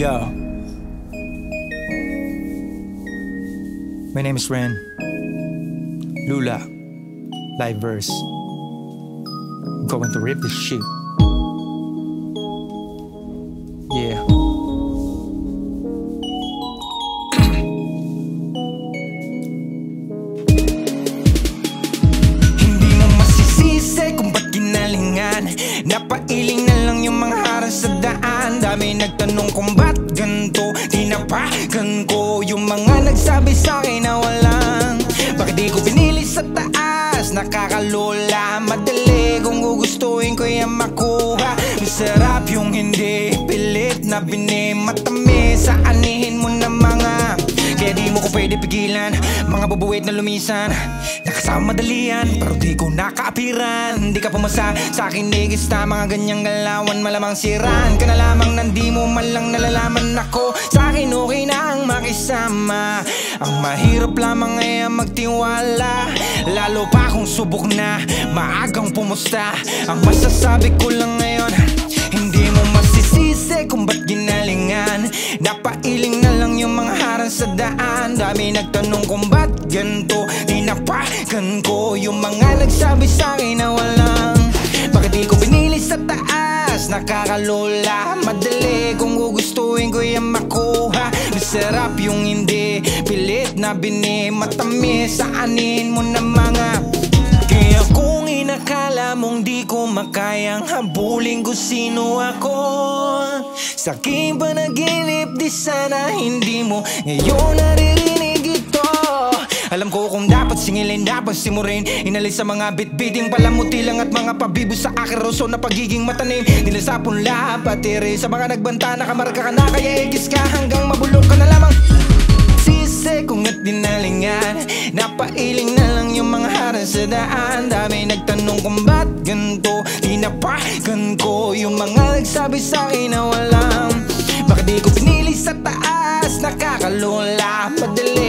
Yo. My name is Ren. Lula. Live verse. I'm going to rip this shit. Yeah. Hindi mo masisisi kung ba't ginalingan Napailing na lang yung mga harang sa daan Dami nagtanong kung ganito Tinapakan ko yung mga nagsabi sa akin na walang Bakit di ko pinili sa taas? Nakakalola Madali. Kung gugustuhin ko yan makuha Masarap yung hindi Pilit na binimatamis. Sa anihin mo na mga kaya di mo ko pwede pigilan. Mga bubuwit na lumisan Nakasama madalian Pero di ko nakaapiran. Di ka pumasa sa akin nigista Mga ganyang galawan malamang siran. Ka na lamang nandi mahirap lamang ay ang magtiwala Lalo pa kung subok na Maagang pumusta. Ang masasabi ko lang ngayon Hindi mo masisisi kung ba't ginalingan. Napailing na lang yung mga harang sa daan. Dami nagtanong kung ba't ganito Tinapakan ko yung mga nagsabi sa akin na walang. Bakit di ko pinili sa taas? Nakakalola Madali. Kung gugustuhin ko yan makuha Masarap yung hindi. Pilit na binimatamis Sa anin mo na mga. Kaya kung inakala mong di ko makayang habulin kung sino ako. Sa aking panaginip di sana hindi mo. Ngayon naririnig ko singilin, dapat simurin. Inalis sa mga bitbiting palamuti lang at mga pabibo sa akin Roso na pagiging matanim. Nila sa patiri Sa mga nagbanta, nakamarka ka na Kaya igis ka hanggang mabulok ka na lamang. Sisi kung at dinalingan Napailing na lang yung mga harang sa daan. Dami nagtanong kung ba't ganito Tinapakan ko yung mga nagsabi sa akin na walang. Bakit di ko pinili sa taas Nakakalola Madali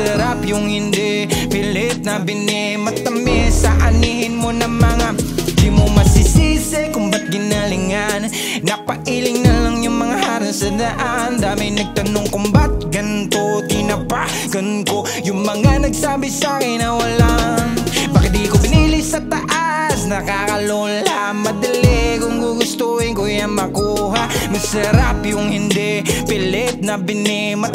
Masarap yung hindi. Pilit na binimatamis Sa anihin mo na mga. Di mo masisisi kung ba't ginalingan. Napailing na lang yung mga harang sa daan. Dami nagtanong kung ba't ganito Tinapakan ko yung mga nagsabi sa akin na walang Bakit di ko pinili sa taas? Nakakalola. Madali kung gugustuhin ko yan makuha. Masarap yung hindi. Pilit na anin mo